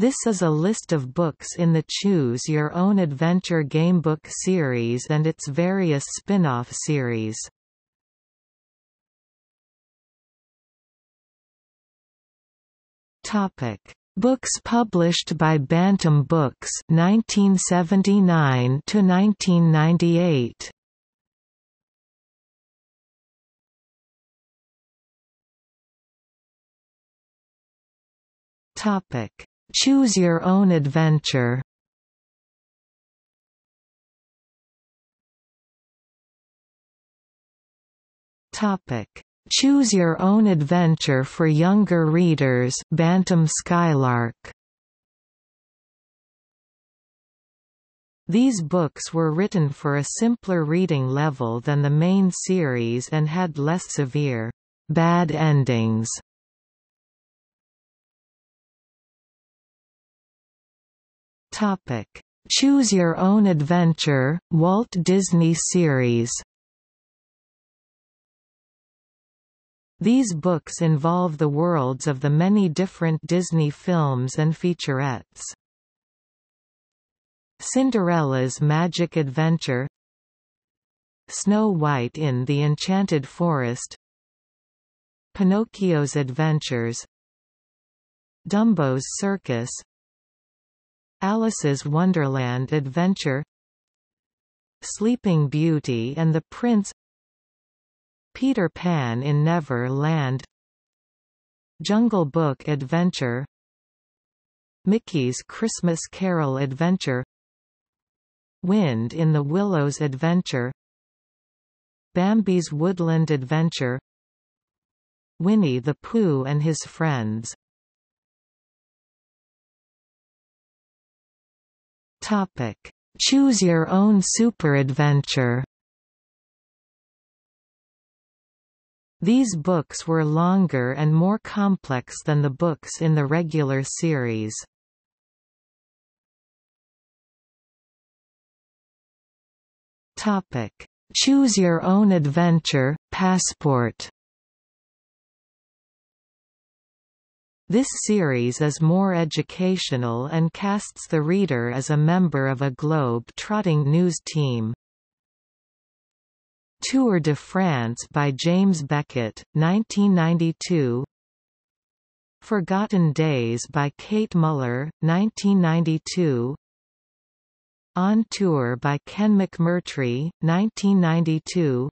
This is a list of books in the Choose Your Own Adventure Gamebook series and its various spin-off series. Topic: Books published by Bantam Books 1979 to 1998. Topic: Choose Your Own Adventure. Topic: Choose Your Own Adventure for Younger Readers Bantam Skylark. These books were written for a simpler reading level than the main series and had less severe, bad endings. Topic: Choose Your Own Adventure, Walt Disney Series. These books involve the worlds of the many different Disney films and featurettes. Cinderella's Magic Adventure. Snow White in the Enchanted Forest. Pinocchio's Adventures. Dumbo's Circus Alice's Wonderland Adventure Sleeping Beauty and the Prince Peter Pan in Never Land Jungle Book Adventure Mickey's Christmas Carol Adventure Wind in the Willows Adventure Bambi's Woodland Adventure Winnie the Pooh and His Friends Topic. Choose your own super adventure These books were longer and more complex than the books in the regular series. Topic: Choose your own adventure, Passport. This series is more educational and casts the reader as a member of a globe-trotting news team. Tour de France by James Beckett, 1992 Forgotten Days by Kate Muller, 1992 On Tour by Ken McMurtry, 1992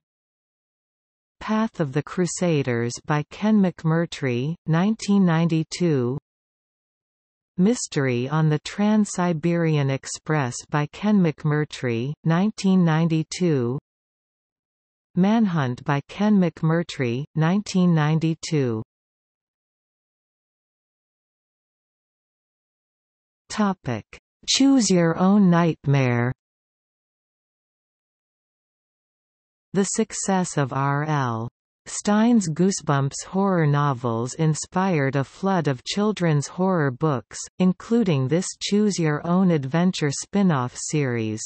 Path of the Crusaders by Ken McMurtry, 1992 Mystery on the Trans-Siberian Express by Ken McMurtry, 1992 Manhunt by Ken McMurtry, 1992. Topic: Choose Your Own Nightmare. The success of R.L. Stine's Goosebumps horror novels inspired a flood of children's horror books, including this Choose Your Own Adventure spin-off series.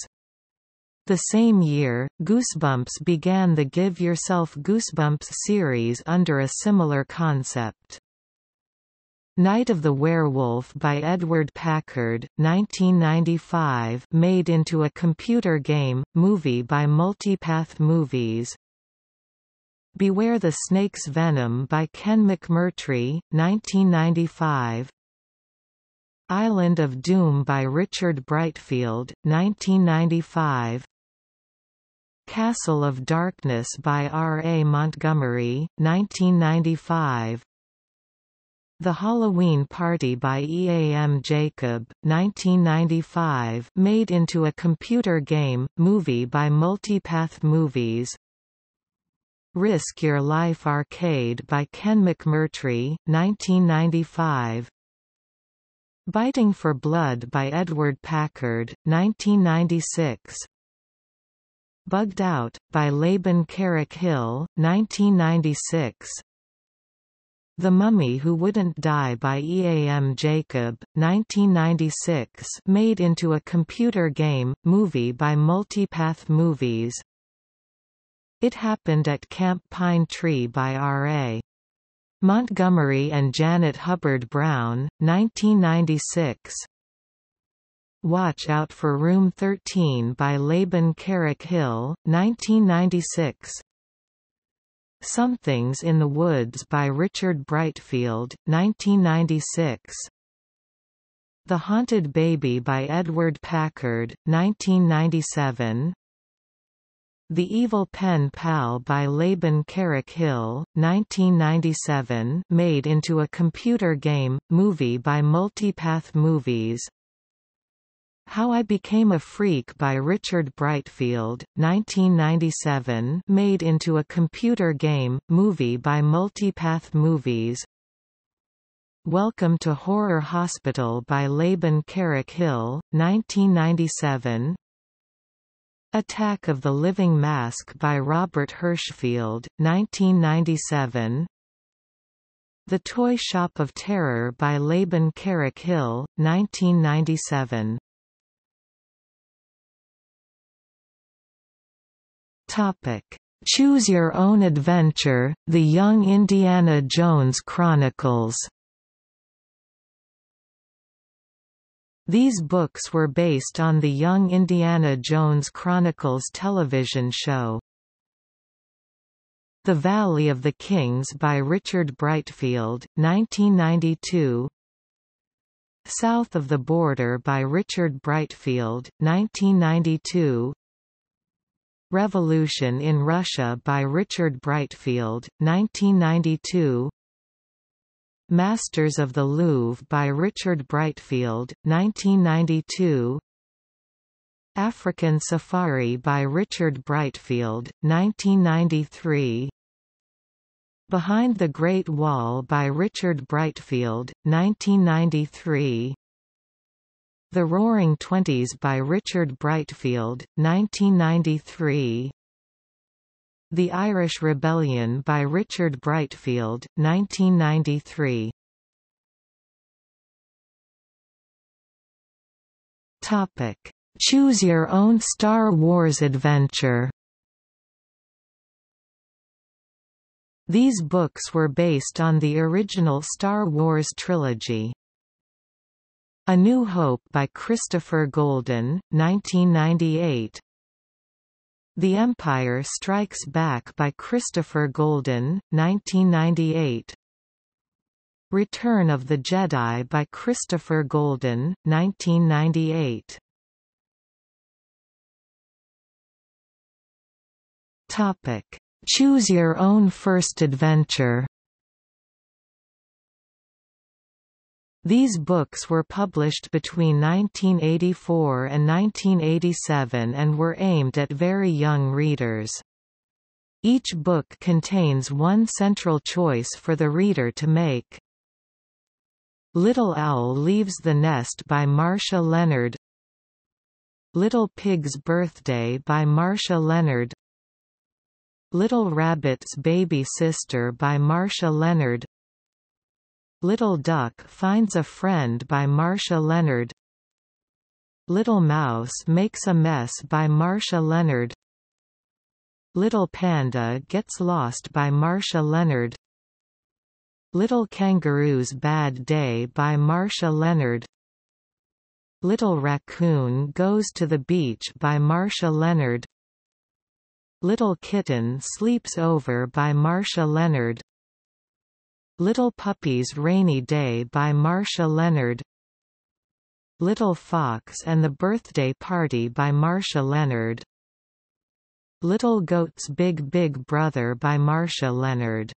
The same year, Goosebumps began the Give Yourself Goosebumps series under a similar concept. Night of the Werewolf by Edward Packard, 1995 made into a computer game, movie by Multipath Movies Beware the Snake's Venom by Ken McMurtry, 1995 Island of Doom by Richard Brightfield, 1995 Castle of Darkness by R. A. Montgomery, 1995 The Halloween Party by E. A. M. Jakab, 1995 made into a computer game, movie by Multipath Movies Risk Your Life Arcade by Ken McMurtry, 1995 Biting for Blood by Edward Packard, 1996 Bugged Out, by Laban Carrick-Hill, 1996 The Mummy Who Wouldn't Die by E. A. M. Jakab, 1996 made into a computer game, movie by Multipath Movies It Happened at Camp Pine Tree by R. A. Montgomery and Janet Hubbard Brown, 1996 Watch Out for Room 13 by Laban Carrick Hill, 1996 Somethings in the Woods by Richard Brightfield, 1996 The Haunted Baby by Edward Packard, 1997 the Evil Pen Pal by Laban Carrick Hill, 1997 made into a computer game, movie by Multipath Movies How I Became a Freak by Richard Brightfield, 1997 made into a computer game, movie by Multipath Movies. Welcome to Horror Hospital by Laban Carrick Hill, 1997 Attack of the Living Mask by Robert Hirschfeld, 1997 The Toy Shop of Terror by Laban Carrick Hill, 1997 Choose Your Own Adventure, The Young Indiana Jones Chronicles. These books were based on the Young Indiana Jones Chronicles television show. The Valley of the Kings by Richard Brightfield, 1992 South of the Border by Richard Brightfield, 1992 Revolution in Russia by Richard Brightfield, 1992 Masters of the Louvre by Richard Brightfield, 1992 African Safari by Richard Brightfield, 1993 Behind the Great Wall by Richard Brightfield, 1993 The Roaring Twenties by Richard Brightfield, 1993 the Irish Rebellion by Richard Brightfield, 1993. Topic: Choose your own Star Wars adventure. These books were based on the original Star Wars trilogy. A New Hope by Christopher Golden, 1998 the Empire Strikes Back by Christopher Golden, 1998 Return of the Jedi by Christopher Golden, 1998 Topic. Choose your own first adventure These books were published between 1984 and 1987 and were aimed at very young readers. Each book contains one central choice for the reader to make. Little Owl Leaves the Nest by Marcia Leonard Little Pig's Birthday by Marcia Leonard Little Rabbit's Baby Sister by Marcia Leonard Little Duck Finds a Friend by Marcia Leonard. Little Mouse Makes a Mess by Marcia Leonard. Little Panda Gets Lost by Marcia Leonard. Little Kangaroo's Bad Day by Marcia Leonard. Little Raccoon Goes to the Beach by Marcia Leonard. Little Kitten Sleeps Over by Marcia Leonard Little Puppy's Rainy Day by Marcia Leonard. Little Fox and the Birthday Party by Marcia Leonard. Little Goat's Big Big Brother by Marcia Leonard.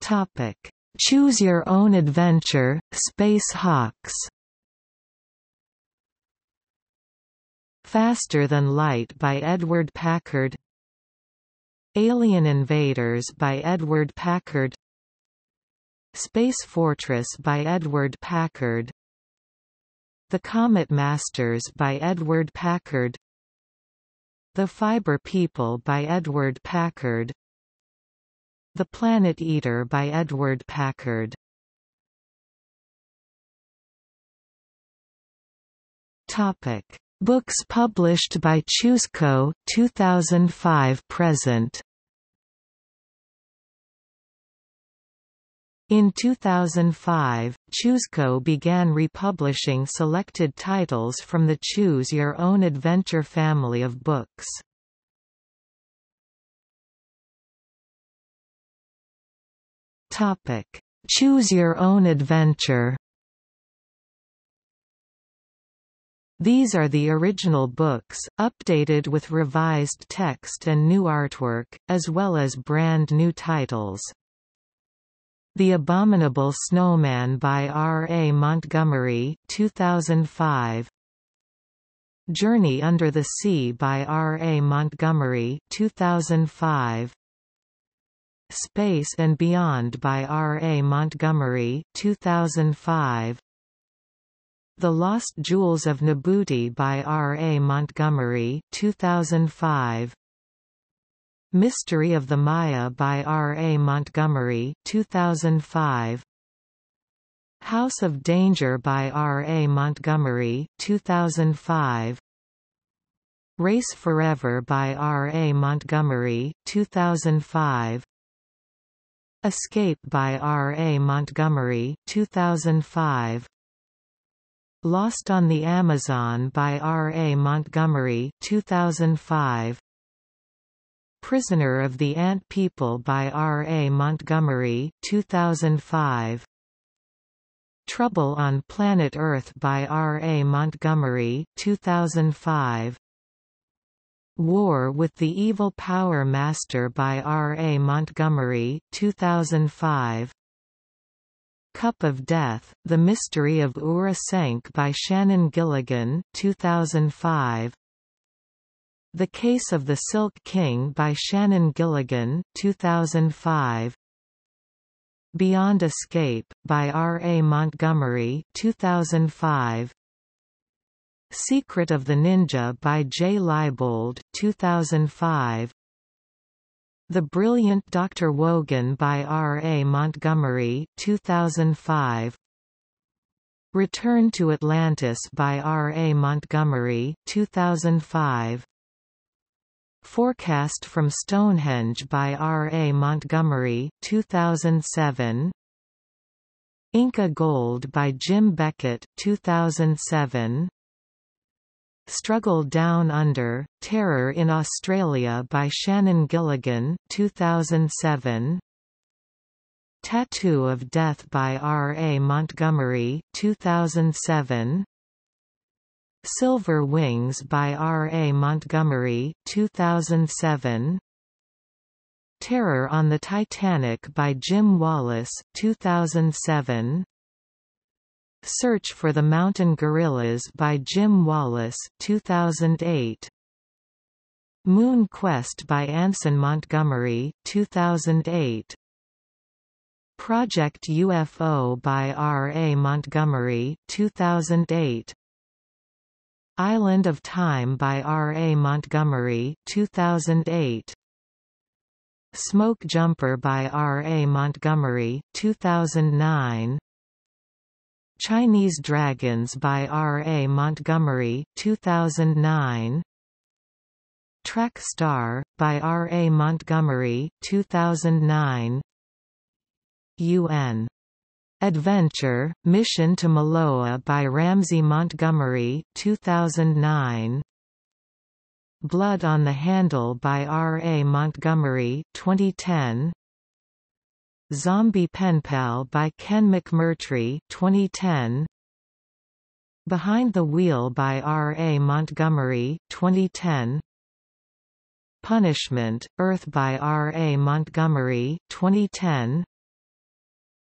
Topic. Choose Your Own Adventure, Space Hawks. Faster Than Light by Edward Packard Alien Invaders by Edward Packard. Space Fortress by Edward Packard. The Comet Masters by Edward Packard. The Fiber People by Edward Packard. The Planet Eater by Edward Packard. Topic Books published by Chooseco 2005 present. In 2005, Chooseco began republishing selected titles from the Choose Your Own Adventure family of books. Topic: Choose Your Own Adventure These are the original books, updated with revised text and new artwork, as well as brand new titles. The Abominable Snowman by R. A. Montgomery 2005. Journey Under the Sea by R. A. Montgomery 2005. Space and Beyond by R. A. Montgomery 2005. The Lost Jewels of Nabooti by R. A. Montgomery 2005. Mystery of the Maya by R. A. Montgomery 2005. House of Danger by R. A. Montgomery 2005. Race Forever by R. A. Montgomery 2005. Escape by R. A. Montgomery 2005. Lost on the Amazon by R. A. Montgomery 2005. Prisoner of the Ant People by R. A. Montgomery 2005. Trouble on Planet Earth by R. A. Montgomery 2005. War with the Evil Power Master by R. A. Montgomery 2005. Cup of Death, The Mystery of Ura Senk by Shannon Gilligan 2005. The Case of the Silk King by Shannon Gilligan 2005. Beyond Escape, by R. A. Montgomery 2005. Secret of the Ninja by J. Leibold 2005. The Brilliant Dr. Wogan by R. A. Montgomery 2005. Return to Atlantis by R. A. Montgomery 2005. Forecast from Stonehenge by R. A. Montgomery 2007. Inca Gold by Jim Beckett 2007. Struggle Down Under, Terror in Australia by Shannon Gilligan 2007. Tattoo of Death by R. A. Montgomery 2007. Silver Wings by R. A. Montgomery 2007. Terror on the Titanic by Jim Wallace 2007. Search for the Mountain Gorillas by Jim Wallace 2008. Moon Quest by Anson Montgomery 2008. Project UFO by R. A. Montgomery 2008. Island of Time by R. A. Montgomery 2008. Smoke Jumper by R. A. Montgomery 2009. Chinese Dragons by R. A. Montgomery 2009. Track Star, by R. A. Montgomery 2009. UN Adventure, Mission to Molowa by Ramsey Montgomery 2009. Blood on the Handle by R. A. Montgomery 2010. Zombie Penpal by Ken McMurtry 2010. Behind the Wheel by R. A. Montgomery 2010. Punishment, Earth by R. A. Montgomery 2010.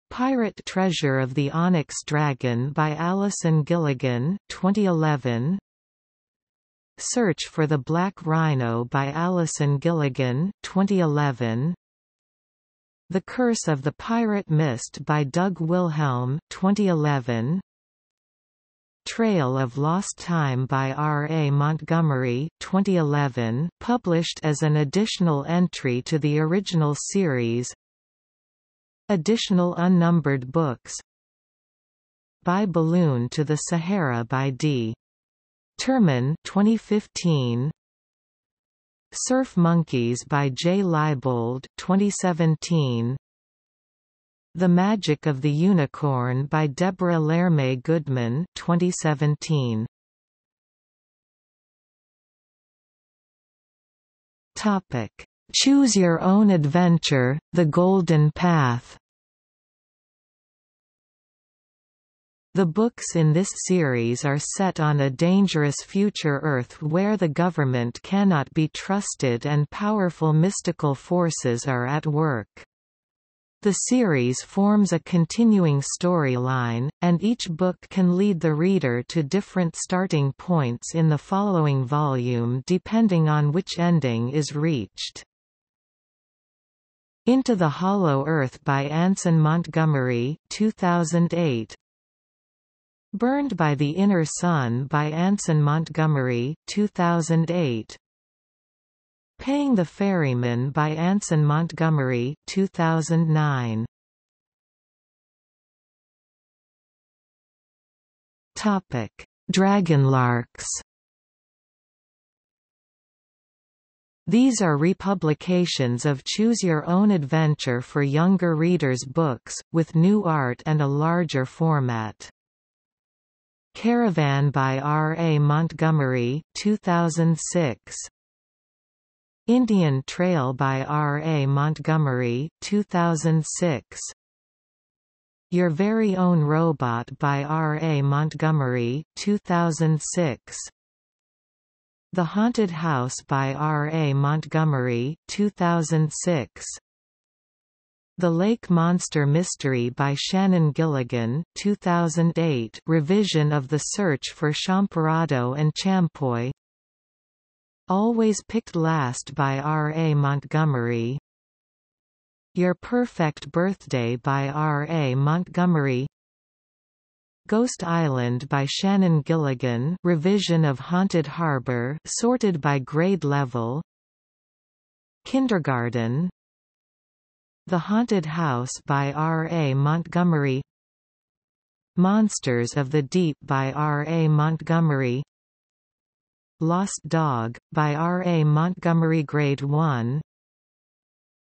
Pirate Treasure of the Onyx Dragon by Alison Gilligan 2011 Search for the Black Rhino by Alison Gilligan 2011 The Curse of the Pirate Mist by Doug Wilhelm 2011 Trail of Lost Time by R. A. Montgomery 2011, published as an additional entry to the original series Additional unnumbered books By Balloon to the Sahara by D. Terman 2015 Surf Monkeys by J. Leibold 2017 The Magic of the Unicorn by Deborah Lerme Goodman 2017. Topic: Choose Your Own Adventure: The Golden Path. The books in this series are set on a dangerous future Earth where the government cannot be trusted and powerful mystical forces are at work. The series forms a continuing storyline, and each book can lead the reader to different starting points in the following volume depending on which ending is reached. Into the Hollow Earth by Anson Montgomery 2008. Burned by the Inner Sun by Anson Montgomery 2008. Paying the Ferryman by Anson Montgomery 2009. Topic: Dragonlarks. These are republications of Choose Your Own Adventure for younger readers books, with new art and a larger format. Caravan by R. A. Montgomery 2006. Indian Trail by R. A. Montgomery 2006. Your Very Own Robot by R. A. Montgomery 2006. The Haunted House by R. A. Montgomery 2006. The Lake Monster Mystery by Shannon Gilligan 2008 revision of The Search for Champorado and Champoy Always Picked Last by R. A. Montgomery Your Perfect Birthday by R. A. Montgomery Ghost Island by Shannon Gilligan revision of Haunted Harbor sorted by grade level Kindergarten the Haunted House by R. A. Montgomery Monsters of the Deep by R. A. Montgomery Lost Dog, by R. A. Montgomery Grade 1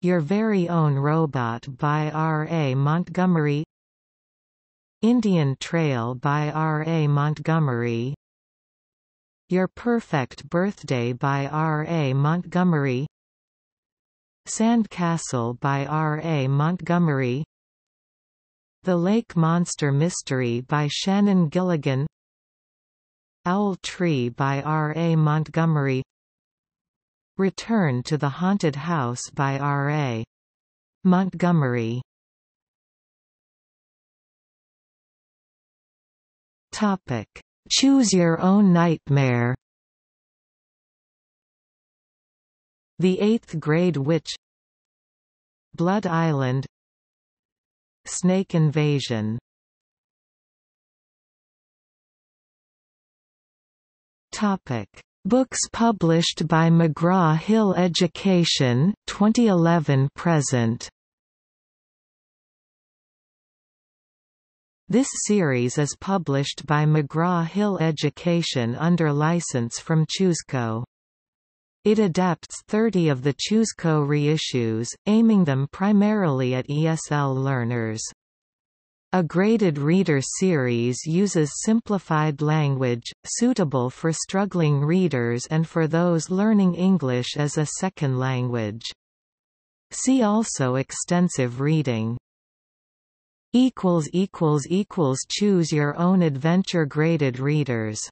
Your Very Own Robot by R. A. Montgomery Indian Trail by R. A. Montgomery Your Perfect Birthday by R. A. Montgomery Sand Castle by R. A. Montgomery The Lake Monster Mystery by Shannon Gilligan Owl Tree by R. A. Montgomery Return to the Haunted House by R. A. Montgomery Topic. Choose Your Own Nightmare The Eighth Grade Witch Blood Island Snake Invasion Topic: Books published by McGraw-Hill Education, 2011-present. This series is published by McGraw-Hill Education under license from Chooseco. It adapts 30 of the Chooseco reissues, aiming them primarily at ESL learners. A graded reader series uses simplified language, suitable for struggling readers and for those learning English as a second language. See also extensive reading. Choose your own adventure graded readers